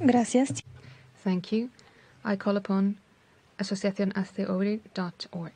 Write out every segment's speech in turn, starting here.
Gracias. Thank you. I call upon Asociación HazteOír.org.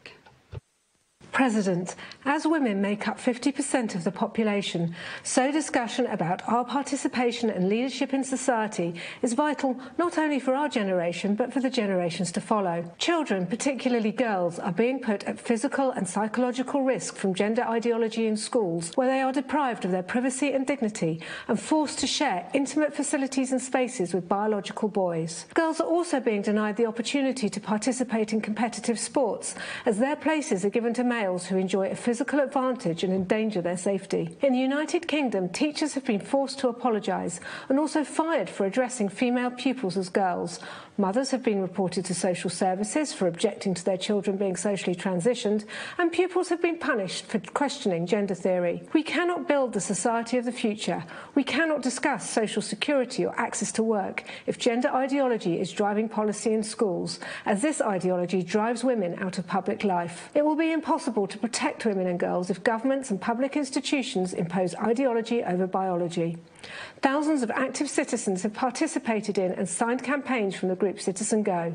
President, as women make up 50% of the population, so discussion about our participation and leadership in society is vital not only for our generation but for the generations to follow. Children, particularly girls, are being put at physical and psychological risk from gender ideology in schools where they are deprived of their privacy and dignity and forced to share intimate facilities and spaces with biological boys. Girls are also being denied the opportunity to participate in competitive sports as their places are given to males who enjoy a physical advantage and endanger their safety. In the United Kingdom, teachers have been forced to apologise and also fired for addressing female pupils as girls. Mothers have been reported to social services for objecting to their children being socially transitioned, and pupils have been punished for questioning gender theory. We cannot build the society of the future. We cannot discuss social security or access to work if gender ideology is driving policy in schools, as this ideology drives women out of public life. It will be impossible to protect women and girls if governments and public institutions impose ideology over biology. Thousands of active citizens have participated in and signed campaigns from the group CitizenGO.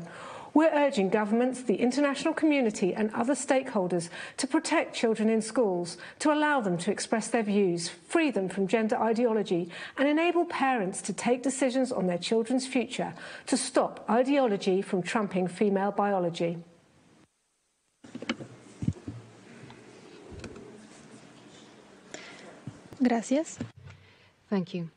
We're urging governments, the international community and other stakeholders to protect children in schools, to allow them to express their views, free them from gender ideology and enable parents to take decisions on their children's future, to stop ideology from trumping female biology. Gracias. Thank you.